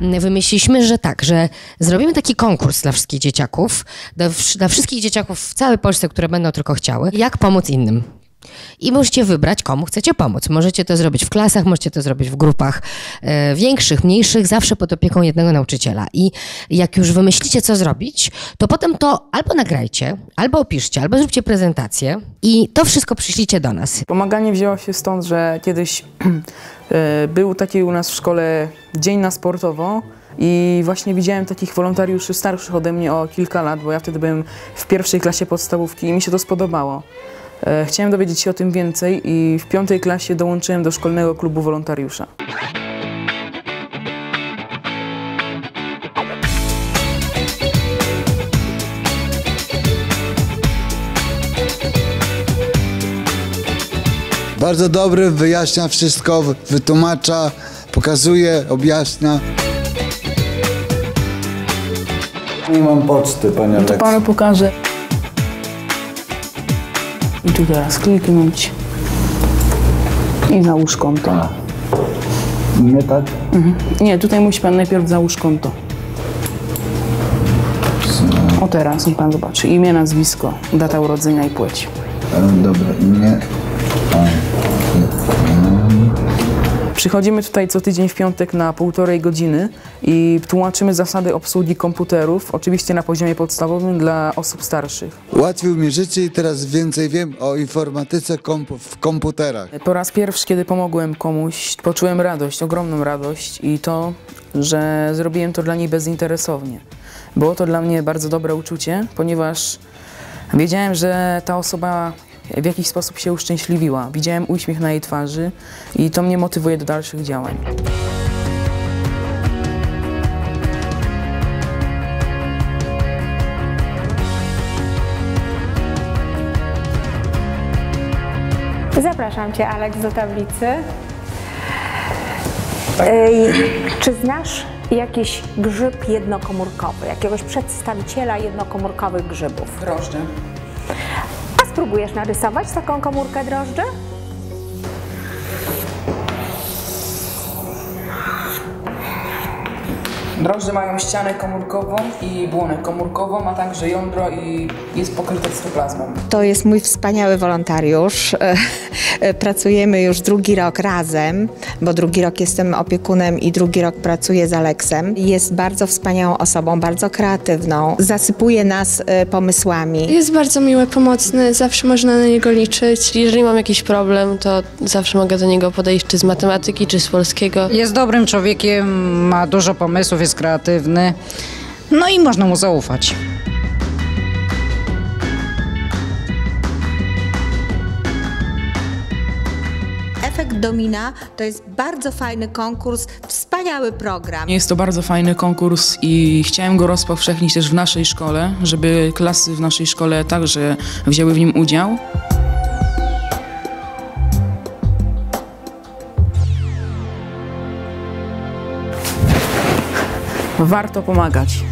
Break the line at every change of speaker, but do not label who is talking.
wymyśliliśmy, że tak, że zrobimy taki konkurs dla wszystkich dzieciaków, dla, dla wszystkich dzieciaków w całej Polsce, które będą tylko chciały, jak pomóc innym. I możecie wybrać, komu chcecie pomóc. Możecie to zrobić w klasach, możecie to zrobić w grupach e, większych, mniejszych, zawsze pod opieką jednego nauczyciela. I jak już wymyślicie, co zrobić, to potem to albo nagrajcie, albo opiszcie, albo zróbcie prezentację i to wszystko przyślijcie do nas.
Pomaganie wzięło się stąd, że kiedyś e, był taki u nas w szkole dzień na sportowo i właśnie widziałem takich wolontariuszy starszych ode mnie o kilka lat, bo ja wtedy byłem w pierwszej klasie podstawówki i mi się to spodobało. E, Chciałem dowiedzieć się o tym więcej i w piątej klasie dołączyłem do szkolnego klubu wolontariusza.
Bardzo dobry, wyjaśnia wszystko, wytłumacza, pokazuje, objaśnia. Nie mam poczty, panie
To
Aleksy.
panu pokażę. I tu teraz kliknąć i załóż konto.
Nie tak?
Nie, tutaj musi pan najpierw załóż konto. O teraz, niech pan zobaczy. Imię, nazwisko, data urodzenia i płeć.
E, Dobra, nie.
Przychodzimy tutaj co tydzień w piątek na półtorej godziny i tłumaczymy zasady obsługi komputerów, oczywiście na poziomie podstawowym dla osób starszych.
Ułatwił mi życie i teraz więcej wiem o informatyce kompu- w komputerach.
Po raz pierwszy, kiedy pomogłem komuś, poczułem radość, ogromną radość i to, że zrobiłem to dla niej bezinteresownie. Było to dla mnie bardzo dobre uczucie, ponieważ wiedziałem, że ta osoba w jakiś sposób się uszczęśliwiła. Widziałem uśmiech na jej twarzy i to mnie motywuje do dalszych działań.
Zapraszam Cię, Aleks, do tablicy. Ej, Czy znasz jakiś grzyb jednokomórkowy, jakiegoś przedstawiciela jednokomórkowych grzybów?
Drożdże.
Spróbujesz narysować taką komórkę drożdży?
Drożdże mają ścianę komórkową i błonę komórkową, a także jądro i jest pokryte cytoplazmą.
To jest mój wspaniały wolontariusz. E, e, Pracujemy już drugi rok razem, bo drugi rok jestem opiekunem i drugi rok pracuję z Aleksem. Jest bardzo wspaniałą osobą, bardzo kreatywną. Zasypuje nas e, pomysłami.
Jest bardzo miły, pomocny, zawsze można na niego liczyć.
Jeżeli mam jakiś problem, to zawsze mogę do niego podejść czy z matematyki, czy z polskiego.
Jest dobrym człowiekiem, ma dużo pomysłów, jest kreatywny. No i można mu zaufać.
Efekt Domina to jest bardzo fajny konkurs, wspaniały program.
Jest to bardzo fajny konkurs i chciałem go rozpowszechnić też w naszej szkole, żeby klasy w naszej szkole także wzięły w nim udział. Warto pomagać.